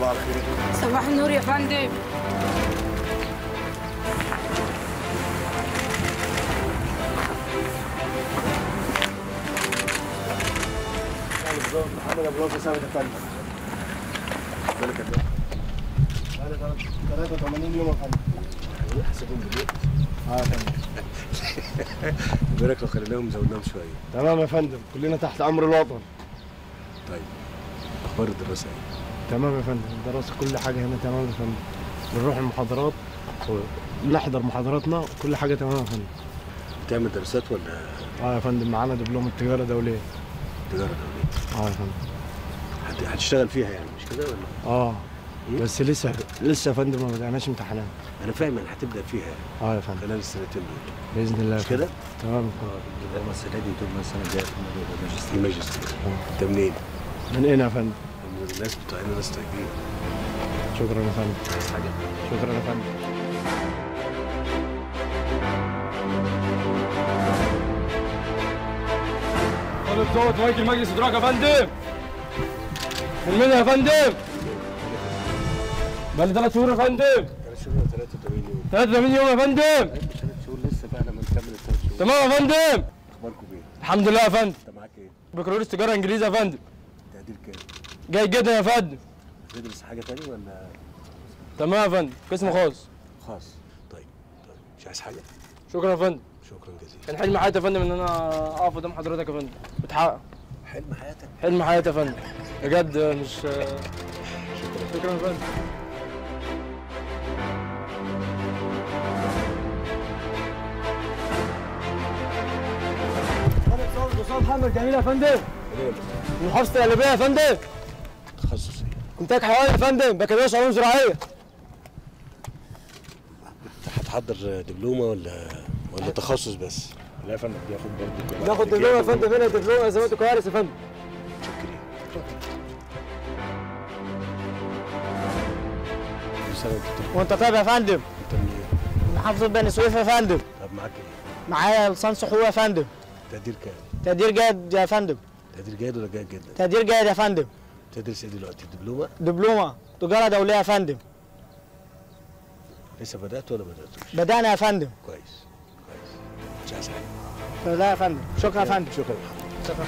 صباح الخير صباح النور يا فندم محمد ابو ثابت يا فندم بالك إيه؟ بقالي 83 يوم يا فندم آه يا فندم بالك لو خليناهم زودناهم شوية تمام يا فندم كلنا تحت أمر الوطن طيب أخبار الدراسة إيه؟ تمام يا فندم. الدراسه كل حاجة هنا. تمام يا فندم. بنروح المحاضرات. ونحضر محاضراتنا. كل حاجة تمام يا فندم. بتعمل دراسات ولا؟ آه يا فندم معانا دبلوم التجارة دوليه تجارة دولية؟ آه يا فندم. هت- هتشتغل فيها يعني مش كده ولا؟ آه. إيه؟ بس لسه لسه يا فندم ما بدأناش امتحانات. أنا فاهم إن هتبدأ فيها آه يا فندم. خلال السنتين دول. بإذن الله مش كده؟ تمام آه السنة دي تبقى السنة الجايه في الموضوع ده ماجستير. ماجستير. انت منين؟ من هنا يا فندم. الناس بتوع هنا ناس طيبين شكرا يا فندم. عايز حاجة؟ شكرا يا فندم. طالب صوت مايكل مجلس إدراك يا فندم. كلمنا يا فندم؟ بقالي ثلاث شهور يا فندم. ثلاث شهور ولا 83 يوم 83 يوم يا فندم. ثلاث شهور لسه بقى لما نكمل الثلاث شهور. تمام يا فندم. أخباركم إيه؟ الحمد لله يا فندم. أنت معاك إيه؟ بكالوريوس تجارة انجليزي يا فندم. تقدير كام؟ جيد جدا يا فندم بتدرس حاجة تاني ولا؟ تمام يا فندم. قسم خاص. خاص؟ طيب طيب. مش عايز حاجة؟ شكرا يا فندم. شكرا جزيلا. كان حلم حياتي يا فندم إن أنا أقف قدام حضرتك يا فندم. بتحقق. حلم حياتك؟ حلم حياتي يا فندم. بجد مش شكرا يا فندم. محمد جميل يا فندم. من محافظة القلبية يا فندم. تخصص إيه؟ انتاج حيواني يا فندم بكالوريوس علوم زراعية هتحضر دبلومة ولا ولا تخصص بس؟ لا يا فندم بياخد برضه باخد دبلوم يا فندم هنا دبلوم ازمات كوارث يا فندم شكرا كل سنه وانت طيب يا فندم انت منين؟ محافظة بني سويف يا فندم طب معاك إيه؟ معايا لسان حقوق يا فندم تقدير كام؟ تقدير جيد يا فندم تقدير جيد ولا جيد جدا؟ تقدير جيد يا فندم بتدرس إيه دلوقتي؟ دبلومة؟ دبلومة. تجارة دولية يا فندم. لسه بدأت ولا بدأتوش؟ بدأنا يا فندم. كويس كويس. مش عايز حاجة. لا يا فندم. شكرا يا فندم. شكرا شكرا.